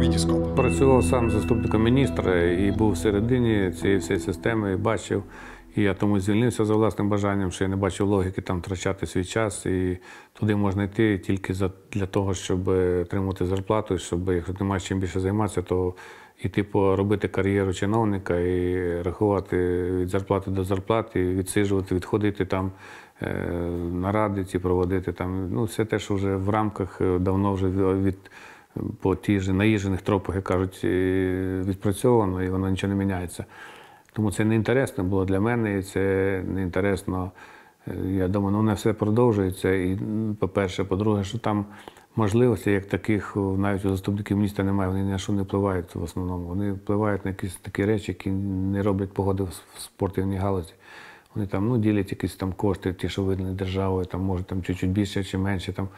Вітіскоп. Працював сам заступником міністра і був всередині цієї всієї системи, і бачив. І я тому звільнився за власним бажанням, що я не бачив логіки там втрачати свій час. І туди можна йти тільки для того, щоб отримати зарплату, щоб якщо ти маєш чим більше займатися, то типу робити кар'єру чиновника і рахувати від зарплати до зарплати, відсиджувати, відходити там е, наради ці проводити там. Ну, все те, що вже в рамках е, давно вже від по тих же наїжджених тропах, як кажуть, е, відпрацьовано, і воно нічого не міняється. Тому це не інтересно було для мене, і це не інтересно. Е, Я думаю, ну воно все продовжується. І, по-перше, по-друге, що там можливостей, як таких, навіть у заступників міністра немає, вони ні на що не впливають в основному. Вони впливають на якісь такі речі, які не роблять погоди в спортивній галузі. Вони там ну, ділять якісь там кошти, ті, що видані державою, там може там чуть-чуть більше чи менше. Там,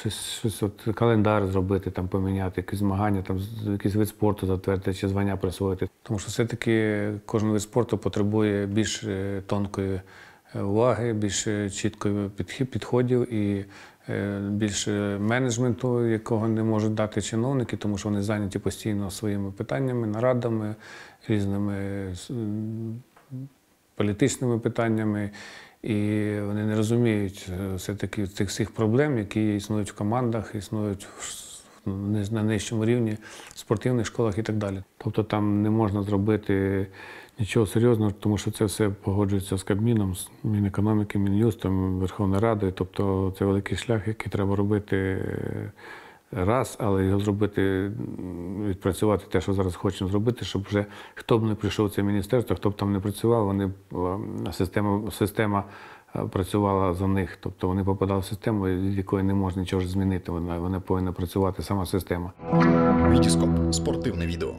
щось, щось от, календар зробити, там, поміняти, якісь змагання, там, якийсь вид спорту затвердити чи звання присвоїти. Тому що все-таки кожен вид спорту потребує більш е, тонкої е, уваги, більш е, чіткої підходів і більше менеджменту, якого не можуть дати чиновники, тому що вони зайняті постійно своїми питаннями, нарадами, різними політичними питаннями, і вони не розуміють е, все-таки цих всіх проблем, які існують в командах, існують ну, на нижчому рівні, в спортивних школах і так далі. Тобто там не можна зробити нічого серйозного, тому що це все погоджується з Кабміном, з Мінекономіки, Мін'юстом, Верховною Радою. Тобто це великий шлях, який треба робити. Раз, але його зробити, відпрацювати те, що зараз хочемо зробити, щоб вже хто б не прийшов в це міністерство, хто б там не працював, вони е, система, система е, працювала за них. Тобто вони попадали в систему, від якої не можна нічого змінити. Вона, вона повинна працювати сама система. Вітіскоп. Спортивне відео.